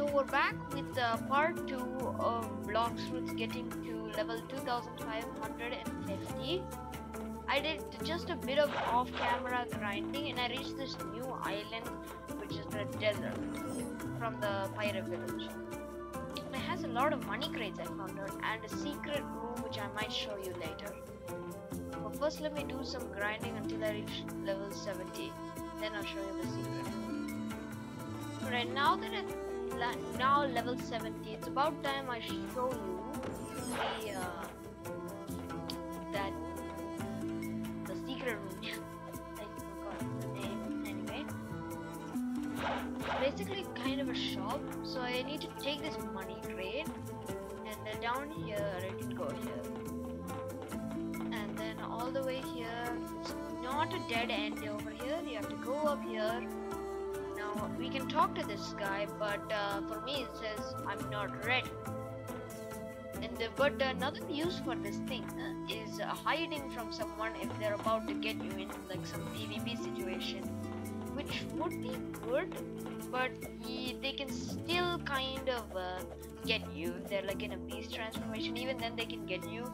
so we're back with uh, part 2 of Blox Fruits getting to level 2550. I did just a bit of off-camera grinding and I reached this new island which is the desert from the pirate village. It has a lot of money crates I found out and a secret room which I might show you later. But first let me do some grinding until I reach level 70. Then I'll show you the secret. Right now that now level 70, it's about time I show you the uh, that the secret room. I forgot the name. Anyway, basically kind of a shop. So I need to take this money crate, and then down here I can go here, and then all the way here. It's not a dead end over here. You have to go up here now we can talk to this guy but uh, for me it says I'm not ready and uh, but another use for this thing uh, is uh, hiding from someone if they're about to get you in like some PvP situation which would be good but he, they can still kind of uh, get you. If they're like in a beast transformation. Even then they can get you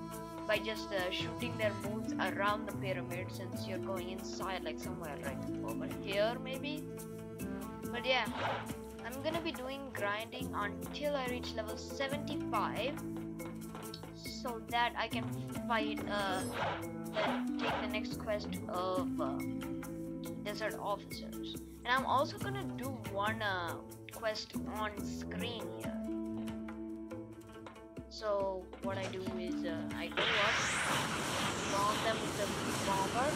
by just uh, shooting their moves around the pyramid since you're going inside like somewhere right over here maybe but yeah, I'm gonna be doing grinding until I reach level 75 so that I can fight, uh, take the next quest of uh, desert officers. And I'm also gonna do one uh, quest on screen here. So what I do is uh, I go up, bomb them with the bomber,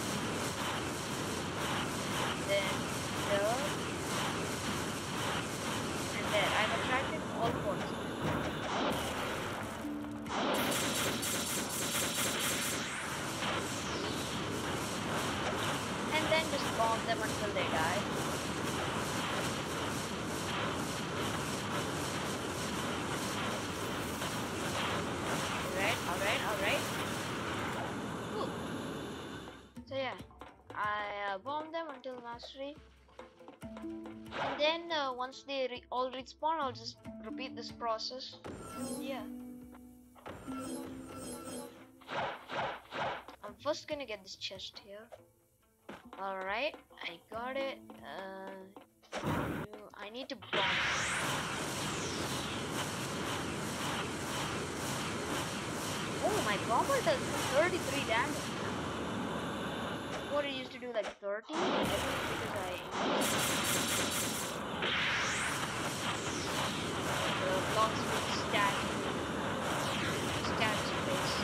then there. Uh, bomb them until mastery and then uh, once they re all respawn I'll just repeat this process. Yeah. I'm first gonna get this chest here. Alright I got it. Uh, I need to bomb. Oh my bomber does 33 damage. What it used to do like 30 because I the stat space.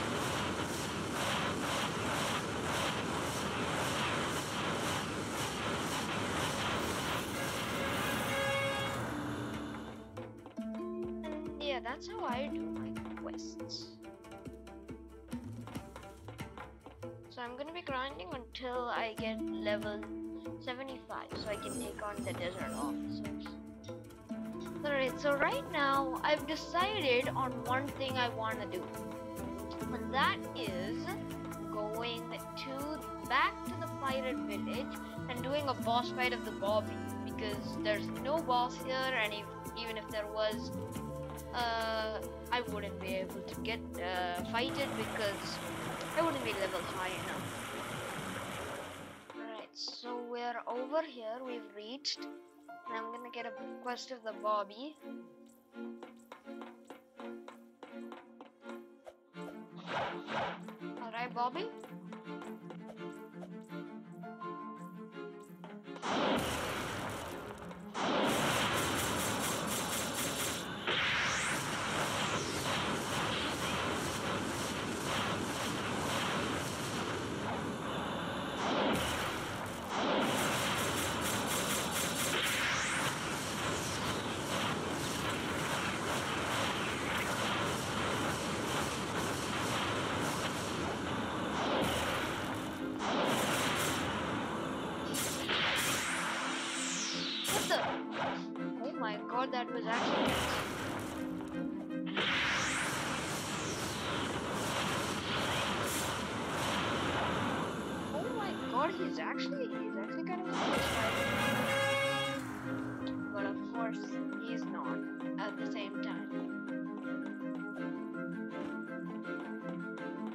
And yeah, that's how I do my quests. I'm gonna be grinding until I get level 75 so I can take on the desert officers. Alright, so right now I've decided on one thing I want to do. And that is going to back to the pirate village and doing a boss fight of the Bobby because there's no boss here and if, even if there was uh, I wouldn't be able to get uh, fight it because I wouldn't be level high enough. Alright, so we're over here, we've reached. And I'm gonna get a quest of the Bobby. Alright, Bobby? God, that was actually Oh my god, he's actually, he's actually kind of a But of course, he's not. at the same time.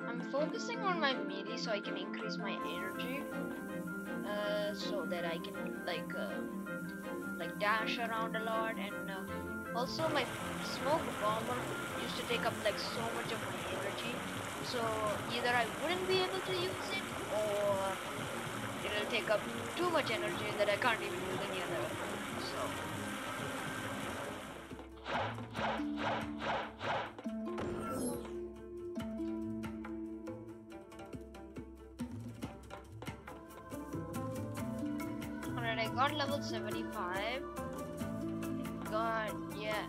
I'm focusing on my melee so I can increase my energy. Uh, so that I can like uh, like dash around a lot and uh, also my smoke bomber used to take up like so much of my energy. So either I wouldn't be able to use it or it'll take up too much energy that I can't even use any other so got level 75. Got, yeah,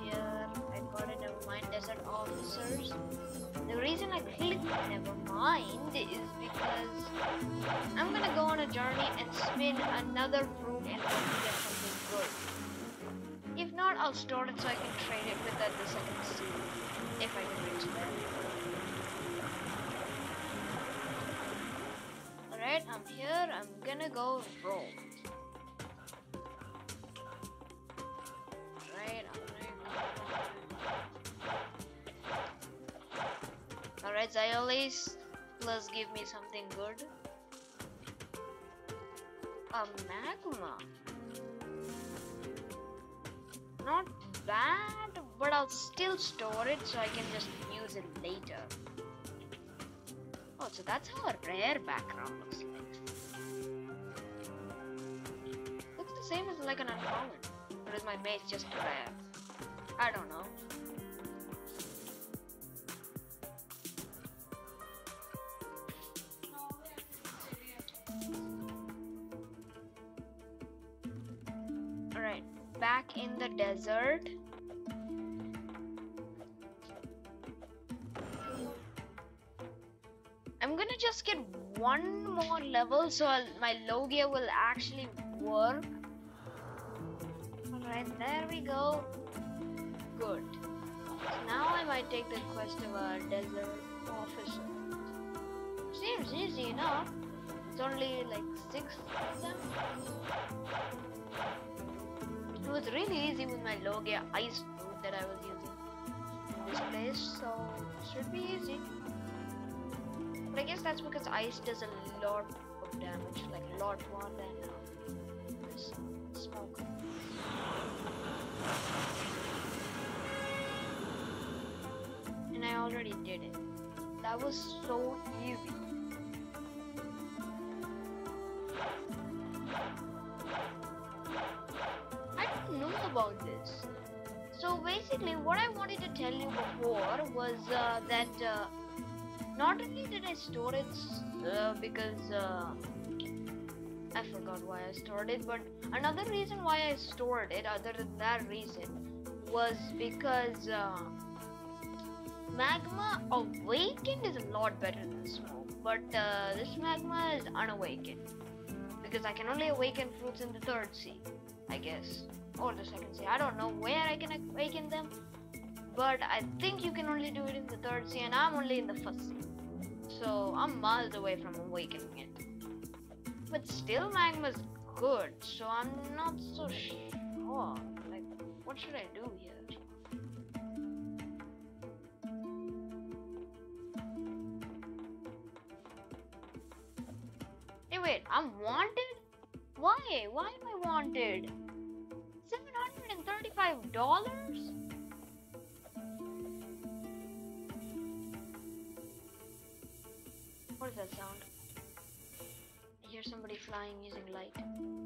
here I got it, never mind, desert officers. The reason I clicked never mind is because I'm gonna go on a journey and spin another fruit and get something good. If not, I'll store it so I can trade it with at the second sea, if I can reach there. Alright, I'm here, I'm gonna go roll. Alright, Ziolis, let's give me something good. A magma. Not bad, but I'll still store it so I can just use it later. Oh, so that's how a rare background looks like. Looks the same as like an uncommon. Or is my base just rare? I don't know. Desert. I'm gonna just get one more level so I'll, my Logia will actually work. Alright, there we go. Good. So now I might take the quest of a desert officer. Seems easy enough. It's only like six of them. It was really easy with my Logia ice fruit that I was using in this place, so should be easy. But I guess that's because ice does a lot of damage, like a lot more than uh, this smoke. And I already did it. That was so easy. About this. So basically, what I wanted to tell you before was uh, that uh, not only did I store it uh, because uh, I forgot why I stored it, but another reason why I stored it, other than that reason, was because uh, magma awakened is a lot better than smoke, but uh, this magma is unawakened because I can only awaken fruits in the third sea, I guess, or the second sea. I don't know where I can awaken them, but I think you can only do it in the third sea, and I'm only in the first sea. So I'm miles away from awakening it. But still, magma's good, so I'm not so sure. Like, what should I do here? Hey, wait, I'm wanted? Why? Why am I wanted? $735? What is that sound? I hear somebody flying using light.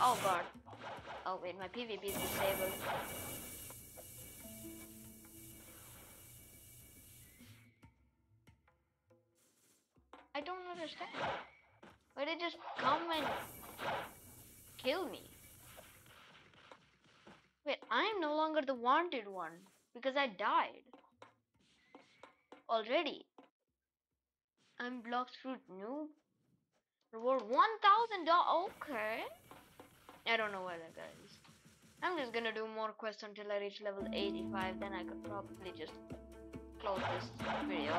Oh god. Oh wait, my PvP is disabled. I don't understand. Why did it just come and kill me? Wait, I'm no longer the wanted one because I died. Already. I'm Blox Fruit Noob. Reward one thousand dollars. Okay. I don't know where that guy is. I'm just gonna do more quests until I reach level 85. Then I could probably just close this video.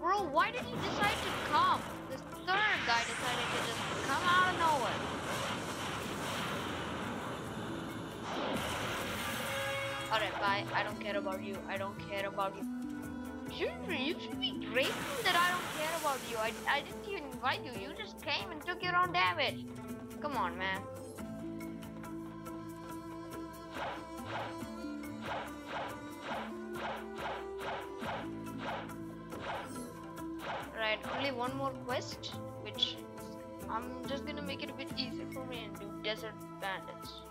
Bro, why did he decide to come? This third guy decided to just come out of nowhere. Alright, bye. I don't care about you. I don't care about you. You, you should be grateful that I don't care about you. I, I didn't even invite you. You just came and took your own damage. Come on, man. Right, only one more quest, which I'm just gonna make it a bit easier for me and do Desert Bandits.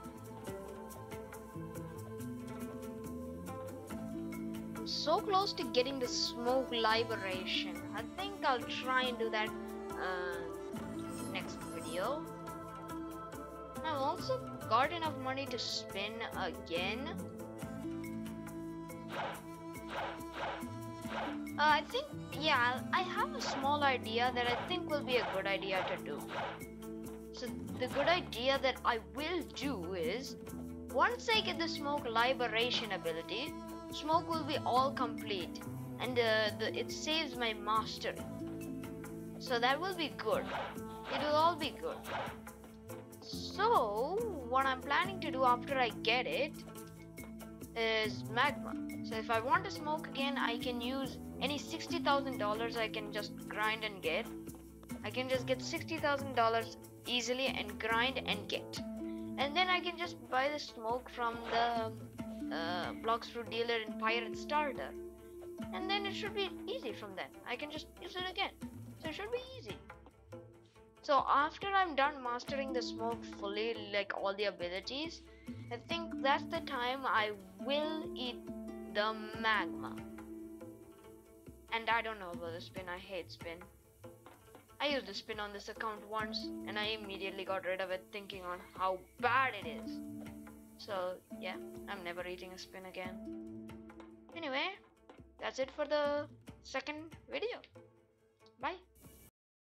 So close to getting the smoke liberation. I think I'll try and do that uh, next video. I've also got enough money to spin again. Uh, I think, yeah, I have a small idea that I think will be a good idea to do. So, the good idea that I will do is once I get the smoke liberation ability, smoke will be all complete and uh, the, it saves my mastery. So, that will be good. It will all be good. So, what I'm planning to do after I get it is magma. So if I want to smoke again, I can use any $60,000 I can just grind and get. I can just get $60,000 easily and grind and get. And then I can just buy the smoke from the uh, Blox Fruit dealer and Pirate Starter. And then it should be easy from then. I can just use it again. So it should be easy. So after I'm done mastering the smoke fully, like all the abilities, I think that's the time I will eat the magma. And I don't know about the spin, I hate spin. I used the spin on this account once and I immediately got rid of it thinking on how bad it is. So yeah, I'm never eating a spin again. Anyway, that's it for the second video. Bye.